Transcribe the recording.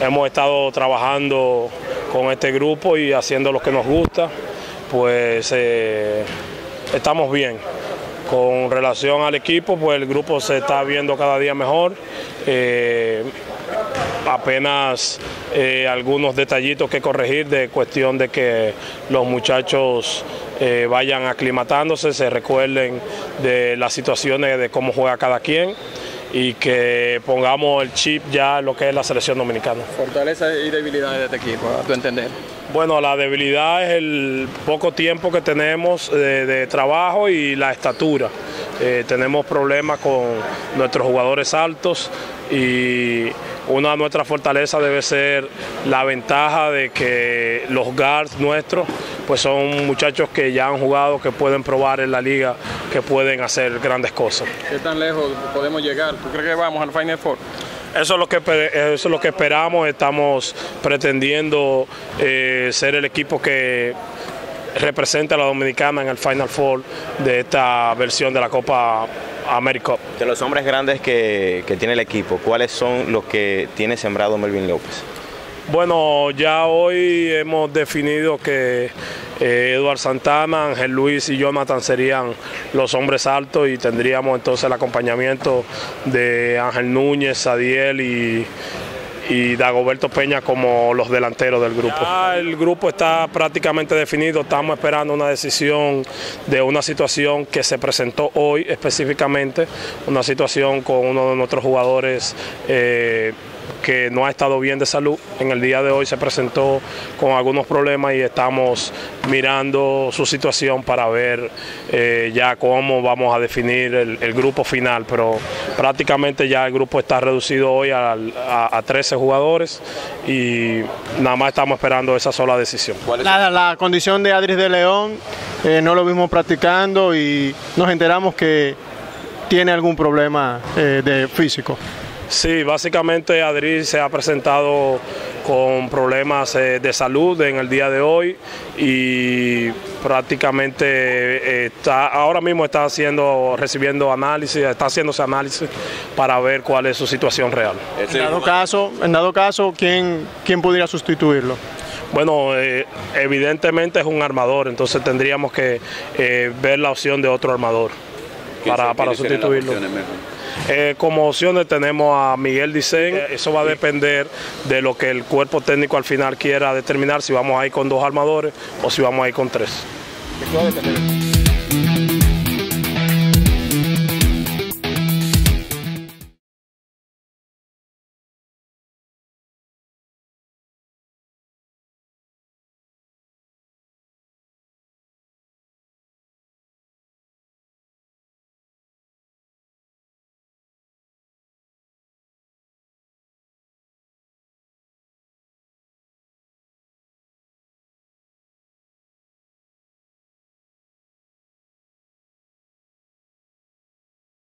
hemos estado trabajando con este grupo y haciendo lo que nos gusta, pues eh, estamos bien. Con relación al equipo, pues el grupo se está viendo cada día mejor. Eh, apenas eh, algunos detallitos que corregir de cuestión de que los muchachos vayan aclimatándose, se recuerden de las situaciones de cómo juega cada quien y que pongamos el chip ya en lo que es la selección dominicana. Fortaleza y debilidades de este equipo, a tu entender. Bueno, la debilidad es el poco tiempo que tenemos de, de trabajo y la estatura. Eh, tenemos problemas con nuestros jugadores altos y una de nuestras fortalezas debe ser la ventaja de que los guards nuestros pues son muchachos que ya han jugado, que pueden probar en la liga, que pueden hacer grandes cosas. ¿Qué tan lejos podemos llegar? ¿Tú crees que vamos al Final Four? Eso es lo que, eso es lo que esperamos, estamos pretendiendo eh, ser el equipo que represente a la Dominicana en el Final Four de esta versión de la Copa América. De los hombres grandes que, que tiene el equipo, ¿cuáles son los que tiene sembrado Melvin López? Bueno, ya hoy hemos definido que eh, Eduard Santana, Ángel Luis y Jonathan serían los hombres altos y tendríamos entonces el acompañamiento de Ángel Núñez, Sadiel y, y Dagoberto Peña como los delanteros del grupo. El grupo está prácticamente definido, estamos esperando una decisión de una situación que se presentó hoy específicamente, una situación con uno de nuestros jugadores. Eh, que no ha estado bien de salud. En el día de hoy se presentó con algunos problemas y estamos mirando su situación para ver eh, ya cómo vamos a definir el, el, grupo final, pero prácticamente ya el grupo está reducido hoy a, a, a 13 jugadores y nada más estamos esperando esa sola decisión. Nada, la condición de Adris de León eh, no lo vimos practicando y nos enteramos que tiene algún problema eh, de físico. Sí, básicamente Adri se ha presentado con problemas eh, de salud en el día de hoy y prácticamente eh, está ahora mismo está haciendo recibiendo análisis, está haciéndose análisis para ver cuál es su situación real. En dado caso, en dado caso ¿quién, quién pudiera sustituirlo? Bueno, eh, evidentemente es un armador, entonces tendríamos que eh, ver la opción de otro armador para, para sustituirlo. Eh, como opciones tenemos a Miguel Dicen, eso va a depender de lo que el cuerpo técnico al final quiera determinar si vamos a ir con dos armadores o si vamos a ir con tres.